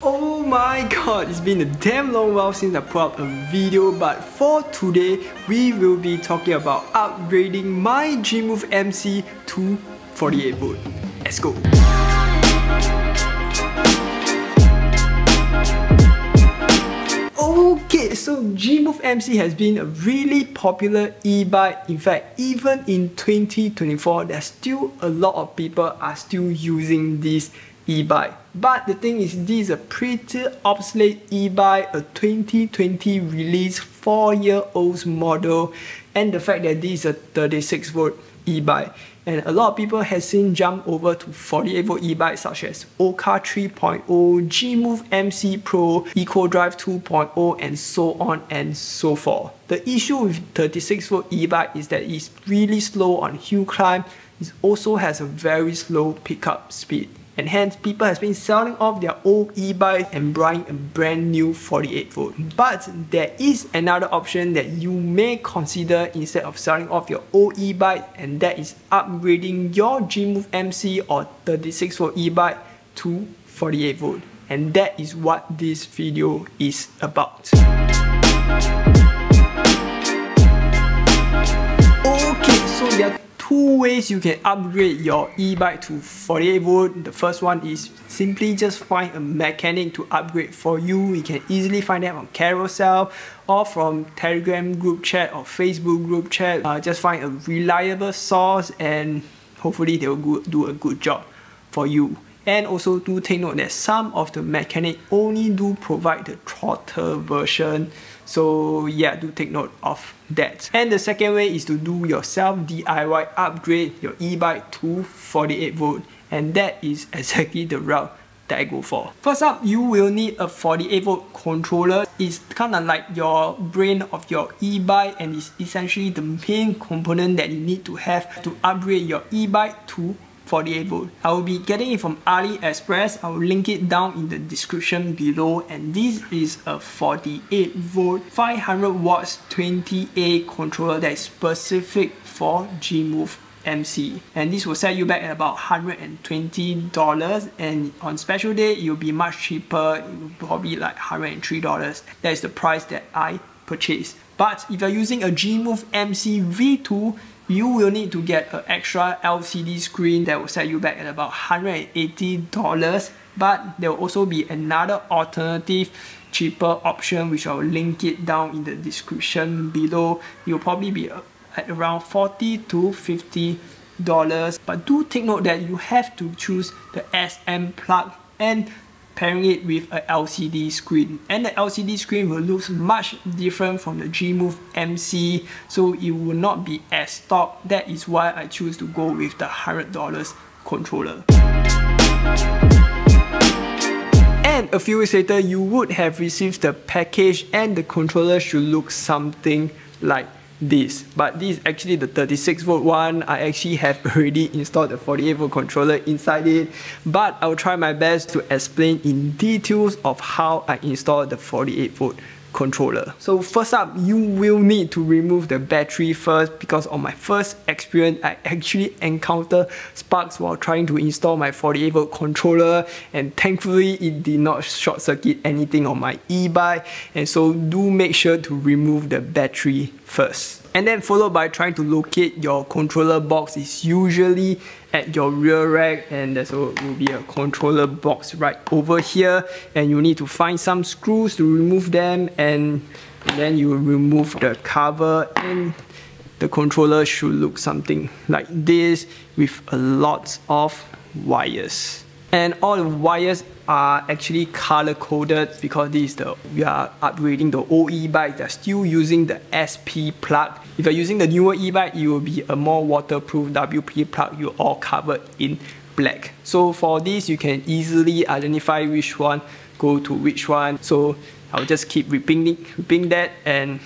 Oh my god, it's been a damn long while since I put up a video but for today we will be talking about upgrading my JiMove MC to 48 volt. Let's go! Okay, so JiMove MC has been a really popular e-bike. In fact, even in 2024, there's still a lot of people are still using this e-bike. But the thing is, this is a pretty obsolete e-bike, a 2020 release, 4 year old model, and the fact that this is a 36 volt e-bike. And a lot of people have seen jump over to 48 volt e-bikes such as Oka 3.0, JiMove MC Pro, EcoDrive 2.0 and so on and so forth. The issue with 36 volt e-bike is that it's really slow on hill climb. It also has a very slow pickup speed and hence people has been selling off their old e-bikes and buying a brand new 48 volt. But there is another option that you may consider instead of selling off your old e-bike and that is upgrading your JiMove MC or 36 volt e-bike to 48 volt. And that is what this video is about. Okay, so there two ways you can upgrade your e-bike to 48 volt. The first one is simply just find a mechanic to upgrade for you. You can easily find them on Carousell or from Telegram group chat or Facebook group chat. Uh, just find a reliable source and hopefully they will do a good job for you. And also do take note that some of the mechanic only do provide the throttle version. So yeah, do take note of that. And the second way is to do yourself DIY upgrade your e-bike to 48 volt. And that is exactly the route that I go for. First up, you will need a 48 volt controller. It's kind of like your brain of your e-bike and it's essentially the main component that you need to have to upgrade your e-bike to 48 volt. I will be getting it from AliExpress. I will link it down in the description below. And this is a 48 volt 500 watts 20A controller that is specific for JiMove MC and this will set you back at about $120 and on special day it will be much cheaper. Probably like $103 that is the price that I purchased but if you're using a JiMove MC V2 you will need to get an extra LCD screen that will set you back at about $180 but there will also be another alternative cheaper option which I will link it down in the description below. It will probably be uh, at around 40 to 50 dollars. But do take note that you have to choose the SM plug and pairing it with a LCD screen. And the LCD screen will look much different from the JiMove MC so it will not be as stock. That is why I choose to go with the $100 controller. And a few weeks later you would have received the package and the controller should look something like this. But this is actually the 36 volt one. I actually have already installed the 48 volt controller inside it. But I'll try my best to explain in details of how I installed the 48 volt controller. So first up, you will need to remove the battery first because on my first experience, I actually encountered sparks while trying to install my 48 volt controller and thankfully it did not short circuit anything on my e-bike and so do make sure to remove the battery first and then followed by trying to locate your controller box is usually at your rear rack and there will be a controller box right over here and you need to find some screws to remove them and then you remove the cover and the controller should look something like this with a lot of wires. And all the wires are actually color coded because this is the we are upgrading the old e-bike they're still using the SP plug if you're using the newer e-bike it will be a more waterproof WP plug you are all covered in black so for this you can easily identify which one go to which one so I'll just keep repeating, repeating that and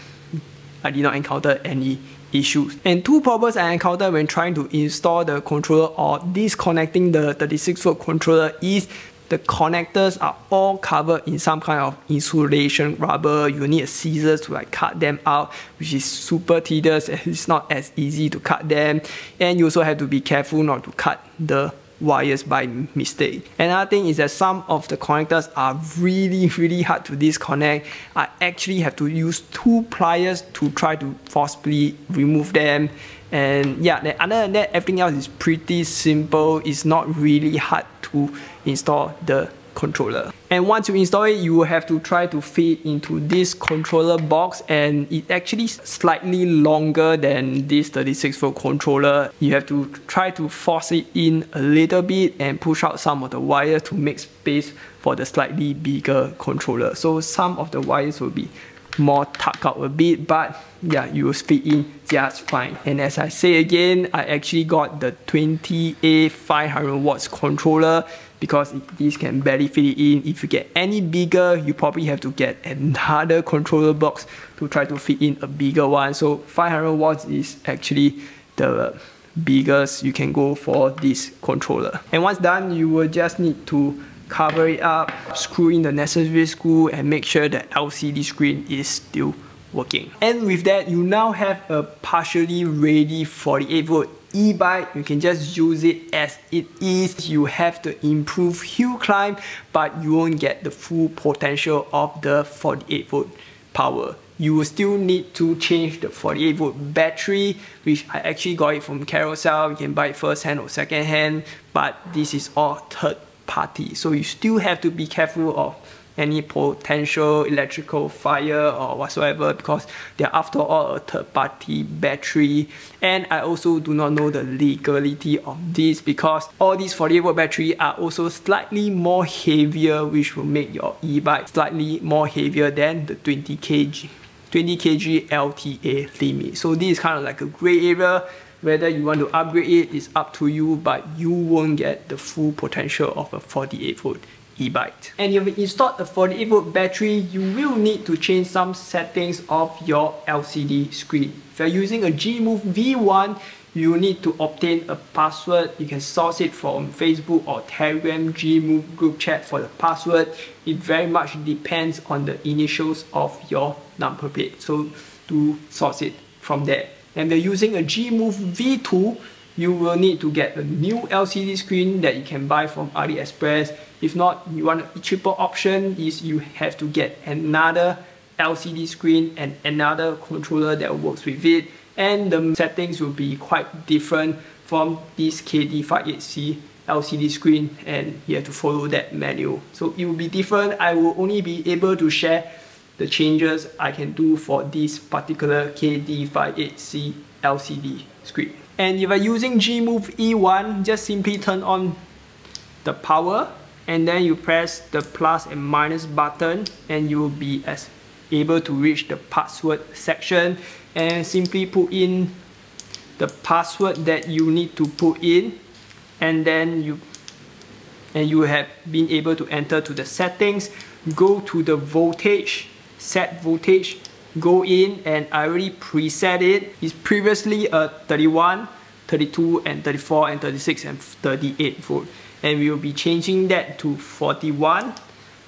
I did not encounter any issues. And two problems I encountered when trying to install the controller or disconnecting the 36 volt controller is the connectors are all covered in some kind of insulation rubber. You need a scissors to like cut them out, which is super tedious it's not as easy to cut them. And you also have to be careful not to cut the wires by mistake. Another thing is that some of the connectors are really really hard to disconnect. I actually have to use two pliers to try to forcibly remove them and yeah other than that everything else is pretty simple it's not really hard to install the controller. And once you install it, you will have to try to fit into this controller box and it actually slightly longer than this 36 volt controller. You have to try to force it in a little bit and push out some of the wires to make space for the slightly bigger controller. So some of the wires will be more tucked out a bit but yeah you will fit in just fine and as I say again I actually got the 20A 500 watts controller because this can barely fit it in. If you get any bigger, you probably have to get another controller box to try to fit in a bigger one. So 500 watts is actually the biggest you can go for this controller. And once done, you will just need to cover it up, screw in the necessary screw and make sure the LCD screen is still working. And with that, you now have a partially ready 48 volt e-bike. You can just use it as it is. You have to improve hill climb but you won't get the full potential of the 48 volt power. You will still need to change the 48 volt battery which I actually got it from Carousell. You can buy it first hand or second hand but this is all third party. So you still have to be careful of any potential electrical fire or whatsoever because they're after all a third party battery. And I also do not know the legality of this because all these 48 volt battery are also slightly more heavier which will make your e-bike slightly more heavier than the 20 kg 20 kg LTA limit. So this is kind of like a gray area whether you want to upgrade it is up to you but you won't get the full potential of a 48 volt e-bike. And if you installed a 48 volt battery, you will need to change some settings of your LCD screen. If you're using a JiMove V1, you need to obtain a password. You can source it from Facebook or Telegram JiMove group chat for the password. It very much depends on the initials of your number plate. So to source it from there. And you're using a JiMove V2, you will need to get a new LCD screen that you can buy from AliExpress. If not, you want a cheaper option is you have to get another LCD screen and another controller that works with it and the settings will be quite different from this KD58C LCD screen and you have to follow that manual. So it will be different. I will only be able to share the changes I can do for this particular KD58C LCD screen. And if you're using JiMove E1, just simply turn on the power and then you press the plus and minus button and you will be as able to reach the password section and simply put in the password that you need to put in and then you and you have been able to enter to the settings go to the voltage set voltage go in and I already preset it. It's previously a 31, 32 and 34 and 36 and 38 volt. And we will be changing that to 41,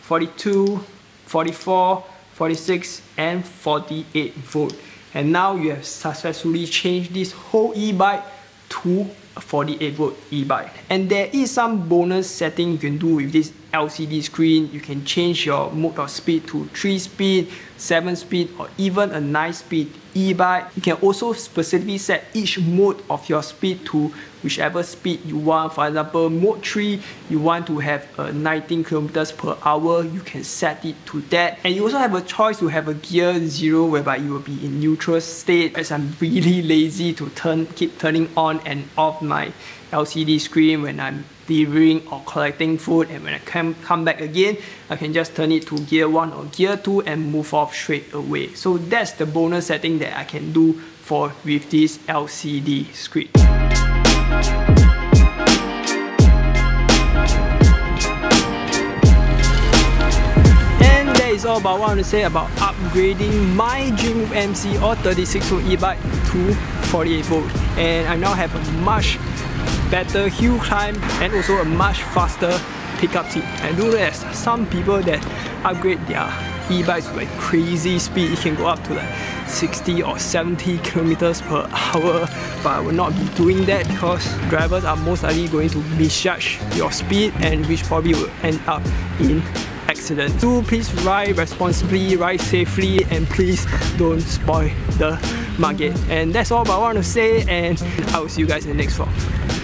42, 44, 46 and 48 volt. And now you have successfully changed this whole e-bike to 48 volt e-bike. And there is some bonus setting you can do with this LCD screen. You can change your mode of speed to 3 speed, 7 speed or even a 9 speed e-bike. You can also specifically set each mode of your speed to whichever speed you want. For example, mode 3, you want to have a 19 kilometers per hour, you can set it to that. And you also have a choice to have a gear 0 whereby you will be in neutral state as I'm really lazy to turn keep turning on and off my LCD screen when I'm delivering or collecting food and when I come, come back again I can just turn it to gear 1 or gear 2 and move off straight away. So that's the bonus setting that I can do for with this LCD screen. Is all about what I want to say about upgrading my JiMove MC or 36 volt e-bike to 48 volt and I now have a much better hill climb and also a much faster pickup seat. And do there's some people that upgrade their e-bikes with crazy speed. It can go up to like 60 or 70 kilometers per hour. But I will not be doing that because drivers are most likely going to misjudge your speed and which probably will end up in accident. So please ride responsibly, ride safely and please don't spoil the market. And that's all I want to say and I will see you guys in the next vlog.